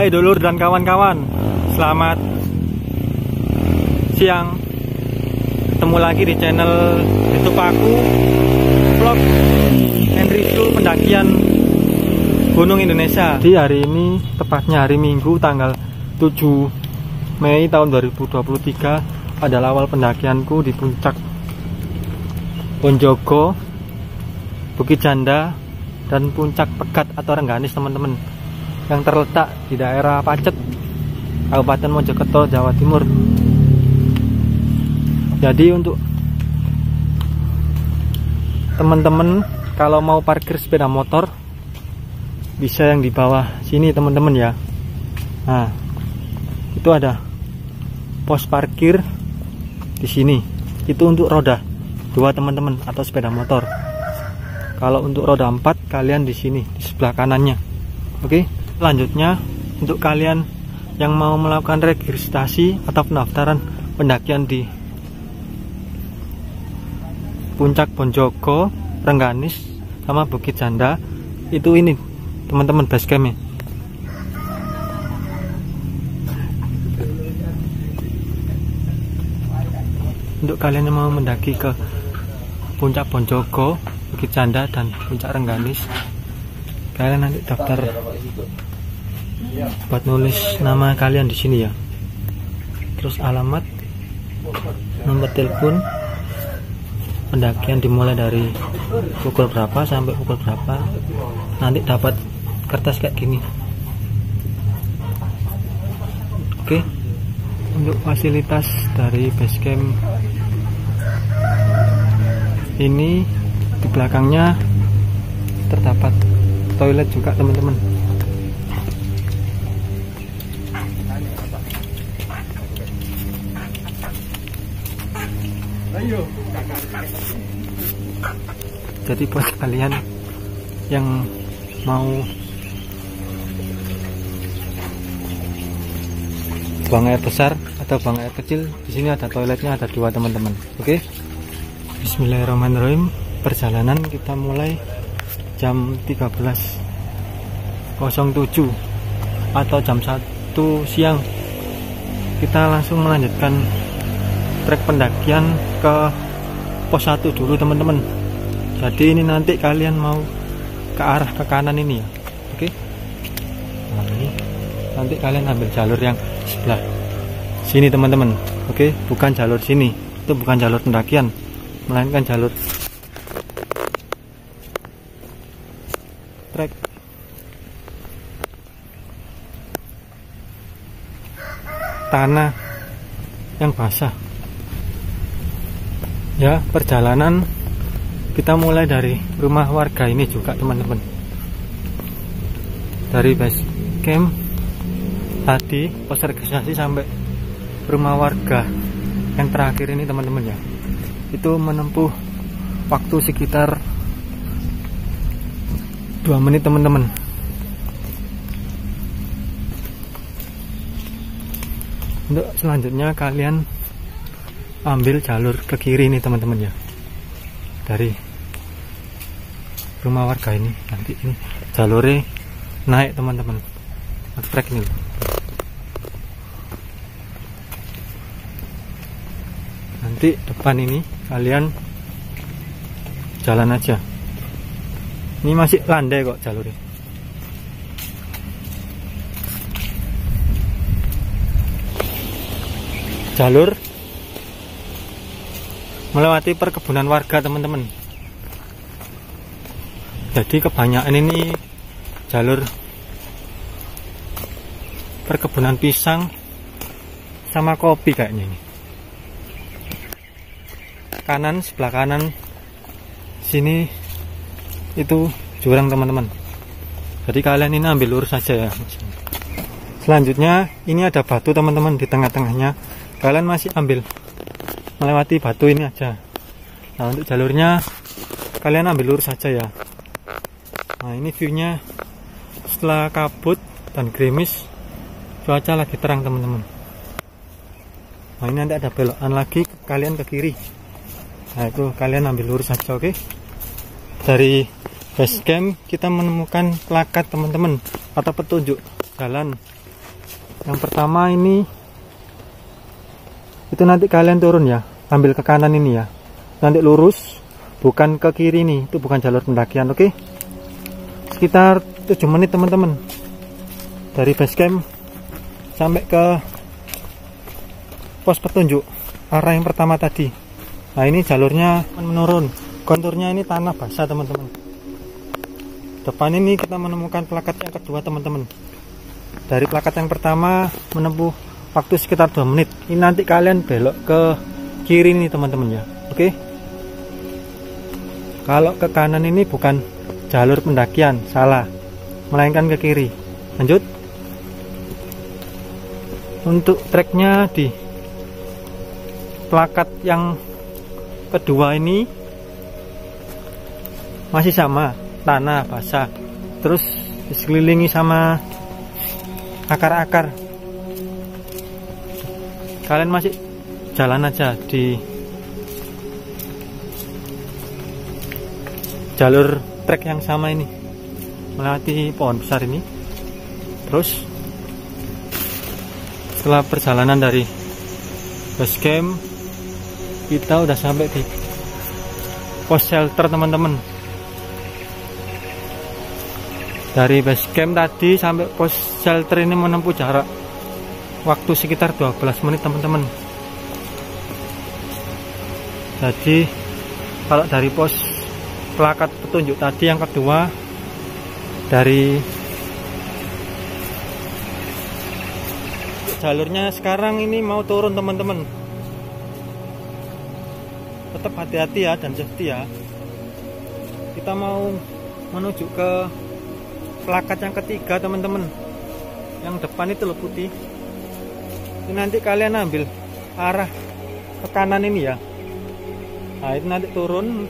Hai dulur dan kawan-kawan. Selamat siang. Ketemu lagi di channel youtube aku Vlog Henry Su pendakian Gunung Indonesia. Di hari ini tepatnya hari Minggu tanggal 7 Mei tahun 2023 adalah awal pendakianku di puncak Bonjogo Bukit Janda dan puncak Pegat atau Rengganis teman-teman yang terletak di daerah Pacet, Kabupaten Mojokerto, Jawa Timur. Jadi untuk teman-teman kalau mau parkir sepeda motor bisa yang di bawah sini teman-teman ya. Nah, itu ada pos parkir di sini. Itu untuk roda dua teman-teman atau sepeda motor. Kalau untuk roda empat kalian di sini di sebelah kanannya. Oke. Okay? Selanjutnya, untuk kalian yang mau melakukan registrasi atau pendaftaran pendakian di Puncak Bonjogo, Rengganis, sama Bukit Janda, itu ini teman-teman basecampnya. Untuk kalian yang mau mendaki ke Puncak Bonjogo, Bukit Janda dan Puncak Rengganis, kalian nanti daftar buat nulis nama kalian di sini ya. Terus alamat nomor telepon pendakian dimulai dari pukul berapa sampai pukul berapa. Nanti dapat kertas kayak gini. Oke. Untuk fasilitas dari basecamp ini di belakangnya terdapat toilet juga teman-teman. Jadi buat kalian yang mau buang air besar atau buang air kecil di sini ada toiletnya ada dua teman-teman. Oke? Bismillahirrahmanirrahim. Perjalanan kita mulai jam 13.07 atau jam 1 siang. Kita langsung melanjutkan trek pendakian ke pos 1 dulu teman-teman. Jadi ini nanti kalian mau ke arah ke kanan ini ya. Oke? Nah ini nanti kalian ambil jalur yang sebelah sini teman-teman. Oke? Bukan jalur sini. Itu bukan jalur pendakian melainkan jalur trek tanah yang basah. Ya perjalanan kita mulai dari rumah warga ini juga teman-teman. Dari base camp tadi pos registrasi sampai rumah warga yang terakhir ini teman-teman ya. Itu menempuh waktu sekitar dua menit teman-teman. Untuk selanjutnya kalian ambil jalur ke kiri ini teman-teman ya. Dari rumah warga ini. Nanti ini jalurnya naik teman-teman. Trek ini. Nanti depan ini kalian jalan aja ini masih landai kok jalurnya. Jalur melewati perkebunan warga teman-teman. Jadi kebanyakan ini jalur perkebunan pisang sama kopi kayaknya ini. Kanan sebelah kanan sini itu jurang teman-teman. Jadi kalian ini ambil lurus saja ya. Selanjutnya ini ada batu teman-teman di tengah-tengahnya. Kalian masih ambil. Melewati batu ini aja. Nah untuk jalurnya kalian ambil lurus saja ya. Nah ini viewnya setelah kabut dan gerimis cuaca lagi terang teman-teman. Nah ini nanti ada belokan lagi kalian ke kiri. Nah itu kalian ambil lurus saja oke? okay? Dari base camp kita menemukan plakat teman-teman atau petunjuk jalan. Yang pertama ini itu nanti kalian turun ya ambil ke kanan ini ya. Nanti lurus bukan ke kiri nih itu bukan jalur pendakian oke? Okay? sekitar 7 menit teman-teman dari base camp sampai ke pos petunjuk arah yang pertama tadi. Nah ini jalurnya menurun konturnya ini tanah basah teman-teman. Depan ini kita menemukan plakat yang kedua teman-teman. Dari plakat yang pertama menempuh waktu sekitar 2 menit. Ini nanti kalian belok ke kiri ini teman-teman ya. Oke? Kalau ke kanan ini bukan jalur pendakian salah. Melainkan ke kiri. Lanjut. Untuk treknya di plakat yang kedua ini masih sama tanah basah. Terus disekelilingi sama akar-akar. Kalian masih jalan aja di jalur trek yang sama ini. Melewati pohon besar ini. Terus setelah perjalanan dari base camp kita udah sampai di pos shelter teman-teman dari base camp tadi sampai pos shelter ini menempuh jarak waktu sekitar 12 menit teman-teman. Jadi kalau dari pos plakat petunjuk tadi yang kedua dari jalurnya sekarang ini mau turun teman-teman. Tetap hati-hati ya dan safety ya. Kita mau menuju ke plakat yang ketiga teman-teman. Yang depan itu loh putih. Ini nanti kalian ambil arah ke kanan ini ya. Nah itu nanti turun.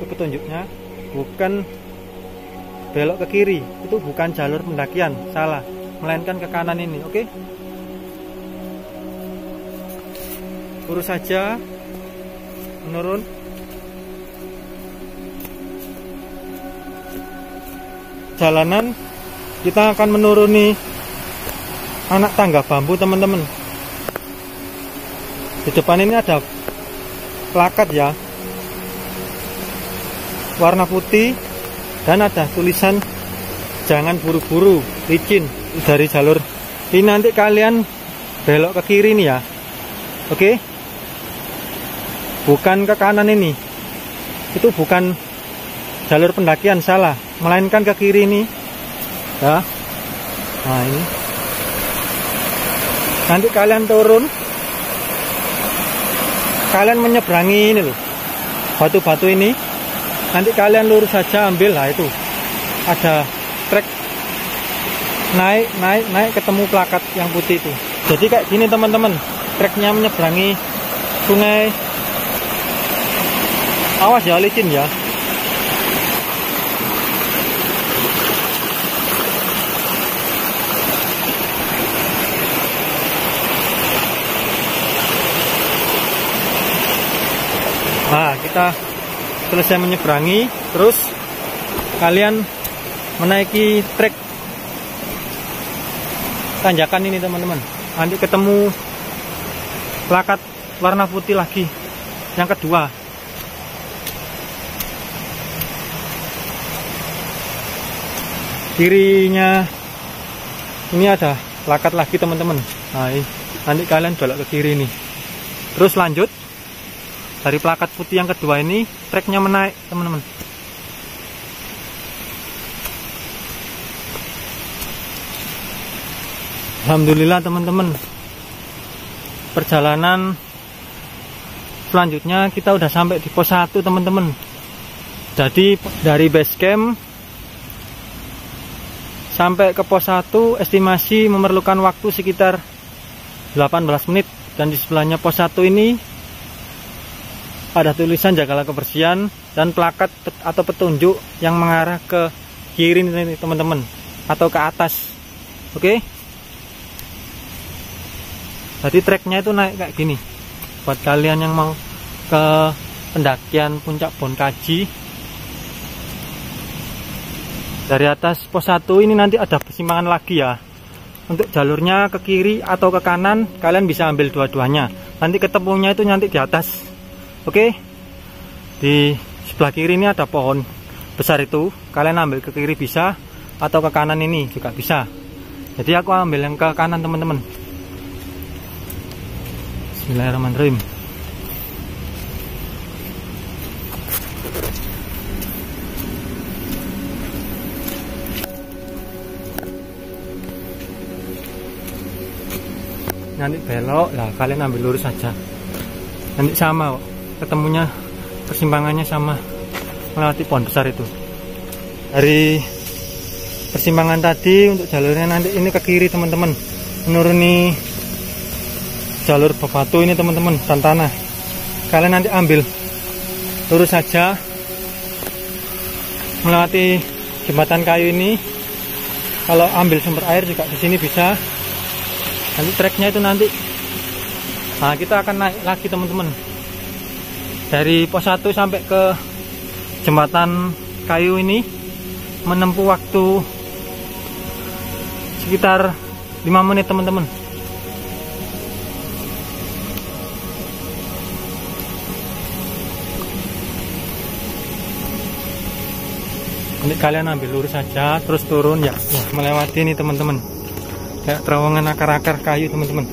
Ke petunjuknya. Bukan belok ke kiri. Itu bukan jalur pendakian. Salah. Melainkan ke kanan ini oke? Okay? lurus saja. Menurun jalanan kita akan menuruni anak tangga bambu teman-teman. Di depan ini ada plakat ya. Warna putih dan ada tulisan jangan buru-buru licin dari jalur. Ini nanti kalian belok ke kiri nih ya. Oke? Bukan ke kanan ini. Itu bukan jalur pendakian salah. Melainkan ke kiri ini. Ya. Nah ini. Nanti kalian turun. Kalian menyeberangi ini loh. Batu-batu ini. Nanti kalian lurus saja ambil. Lah itu. Ada trek. Naik naik naik ketemu plakat yang putih itu. Jadi kayak gini teman-teman. Treknya menyeberangi sungai. Awas ya licin ya Nah, kita selesai menyeberangi, terus kalian menaiki trek. Tanjakan ini teman-teman. Nanti ketemu plakat warna putih lagi. Yang kedua. Kirinya ini ada plakat lagi teman-teman. Nah nanti kalian belok ke kiri nih terus lanjut dari plakat putih yang kedua ini treknya menaik teman-teman. Alhamdulillah teman-teman. Perjalanan selanjutnya kita udah sampai di pos 1 teman-teman. Jadi dari base camp sampai ke pos 1 estimasi memerlukan waktu sekitar 18 menit. Dan di sebelahnya pos 1 ini ada tulisan jagalah kebersihan dan plakat atau petunjuk yang mengarah ke kiri nih teman-teman atau ke atas. Oke? Okay? jadi treknya itu naik kayak gini. Buat kalian yang mau ke pendakian puncak Bonkaji dari atas pos 1 ini nanti ada persimpangan lagi ya. Untuk jalurnya ke kiri atau ke kanan kalian bisa ambil dua-duanya. Nanti ketemunya itu nanti di atas oke. Di sebelah kiri ini ada pohon besar itu. Kalian ambil ke kiri bisa atau ke kanan ini juga bisa. Jadi aku ambil yang ke kanan teman-teman. Bismillahirrahmanirrahim. Nanti belok lah kalian ambil lurus saja. Nanti sama kok ketemunya persimpangannya sama melewati pohon besar itu. Dari persimpangan tadi untuk jalurnya nanti ini ke kiri teman-teman. Menuruni jalur bebatu ini teman-teman dan tanah. Kalian nanti ambil lurus saja. Melewati jembatan kayu ini kalau ambil sumber air juga di sini bisa. Nanti treknya itu nanti. Nah kita akan naik lagi teman-teman dari pos 1 sampai ke jembatan kayu ini menempuh waktu sekitar 5 menit teman-teman. Nanti kalian ambil lurus saja terus turun ya. Melewati ini teman-teman. Kayak terowongan akar-akar kayu teman-teman.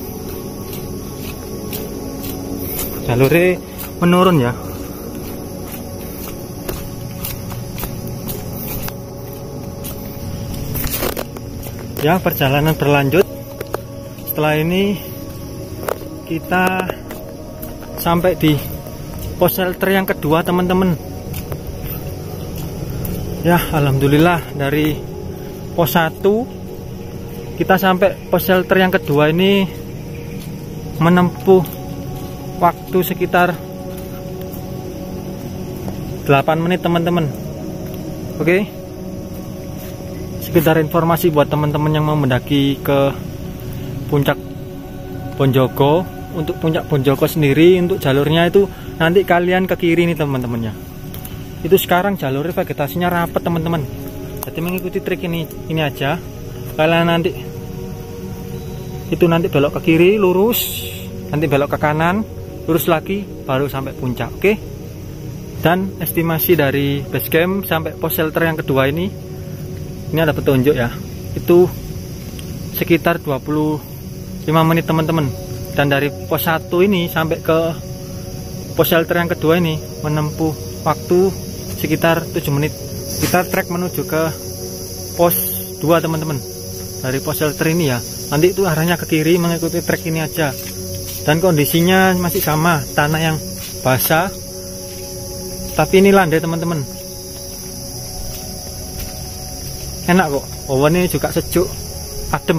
Jalurnya menurun ya. Ya perjalanan berlanjut. Setelah ini kita sampai di pos shelter yang kedua teman-teman. Ya Alhamdulillah dari pos 1 kita sampai pos shelter yang kedua ini menempuh waktu sekitar 8 menit teman-teman. Oke? Sekitar informasi buat teman-teman yang mau mendaki ke puncak Bonjogo untuk puncak Bonjogo sendiri untuk jalurnya itu nanti kalian ke kiri nih teman-temannya itu sekarang jalurnya vegetasinya rapat teman-teman. Jadi mengikuti trik ini ini aja. Kalian nanti itu nanti belok ke kiri lurus. Nanti belok ke kanan lurus lagi baru sampai puncak oke dan estimasi dari base camp sampai pos shelter yang kedua ini ini ada petunjuk ya. Itu sekitar 25 menit teman-teman. Dan dari pos 1 ini sampai ke pos shelter yang kedua ini menempuh waktu sekitar 7 menit. Kita trek menuju ke pos 2 teman-teman. Dari pos shelter ini ya. Nanti itu arahnya ke kiri mengikuti trek ini aja. Dan kondisinya masih sama. Tanah yang basah tapi ini landai teman-teman. Enak kok. Ini juga sejuk. Adem.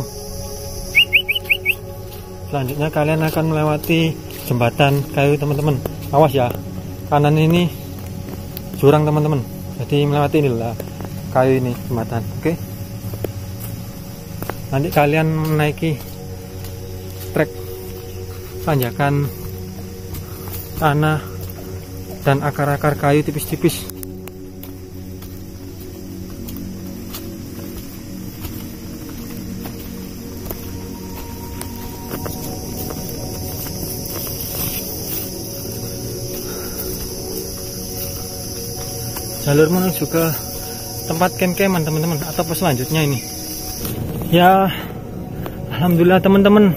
Selanjutnya kalian akan melewati jembatan kayu teman-teman. Awas ya. Kanan ini jurang teman-teman. Jadi melewati inilah kayu ini jembatan. Oke. Nanti kalian menaiki trek tanjakan tanah dan akar-akar kayu tipis-tipis. Jalur menuju ke tempat camp-campan teman-teman atau pos selanjutnya ini. Ya Alhamdulillah teman-teman.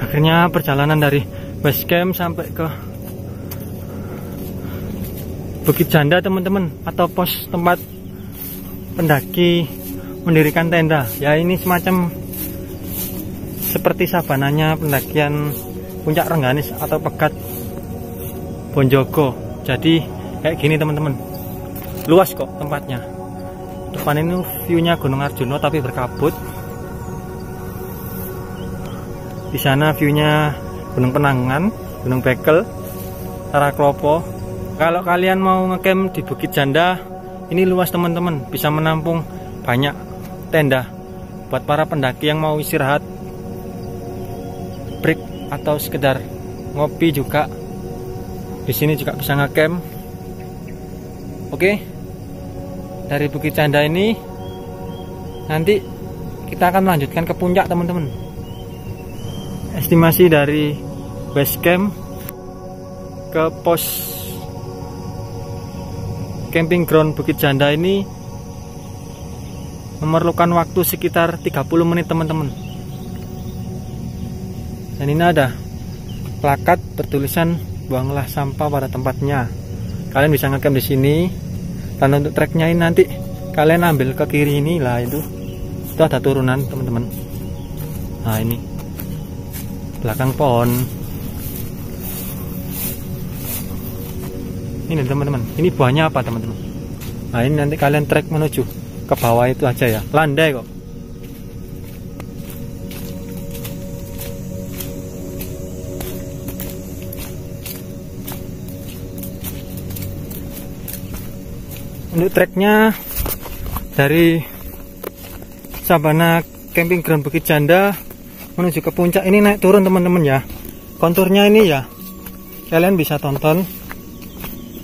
Akhirnya perjalanan dari base camp sampai ke Bukit Janda teman-teman atau pos tempat pendaki mendirikan tenda. Ya ini semacam seperti sabananya pendakian puncak Rengganis atau Pegat Bonjogo. Jadi kayak gini teman-teman. Luas kok tempatnya. Depan ini viewnya Gunung Arjuna tapi berkabut. Di sana viewnya Gunung Penangan, Gunung Bekel, Taraklopo. Kalau kalian mau ngecamp di Bukit Janda, ini luas teman-teman, bisa menampung banyak tenda buat para pendaki yang mau istirahat, break atau sekedar ngopi juga. Di sini juga bisa ngecamp. Oke. Dari Bukit Janda ini nanti kita akan melanjutkan ke puncak teman-teman estimasi dari base camp ke pos camping ground Bukit Janda ini memerlukan waktu sekitar 30 menit teman-teman. Dan ini ada plakat bertulisan buanglah sampah pada tempatnya. Kalian bisa ngecamp di sini. Dan untuk treknya ini nanti kalian ambil ke kiri ini lah itu. Itu ada turunan teman-teman. Nah ini belakang pohon ini teman-teman ini buahnya apa teman-teman? Nah ini nanti kalian trek menuju ke bawah itu aja ya. Landai kok. Untuk treknya dari Sabana Camping Ground Bukit Janda menuju ke puncak. Ini naik turun teman-teman ya. Konturnya ini ya. Kalian bisa tonton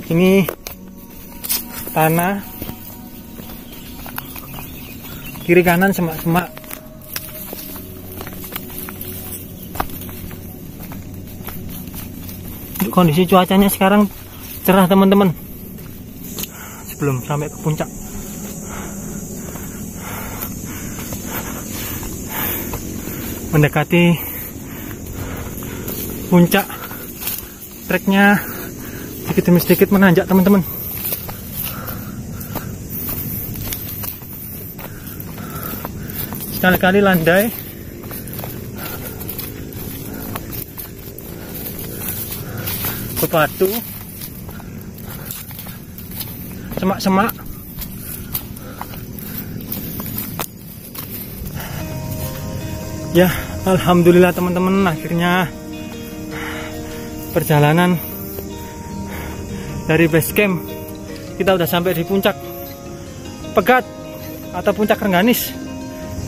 ini tanah kiri kanan semak-semak. Kondisi cuacanya sekarang cerah teman-teman. Sebelum sampai ke puncak. Mendekati puncak treknya sedikit demi sedikit menanjak teman-teman. Sekali-kali landai. Bebatu. Semak-semak. Ya Alhamdulillah teman-teman. Akhirnya perjalanan dari base camp. Kita udah sampai di puncak Pegat atau puncak Rengganis.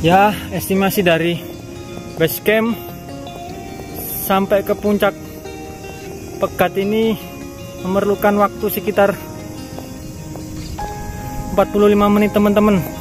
Ya estimasi dari base camp sampai ke puncak Pegat ini memerlukan waktu sekitar 45 menit teman-teman